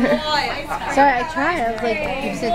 Sorry, I tried. I was like, you said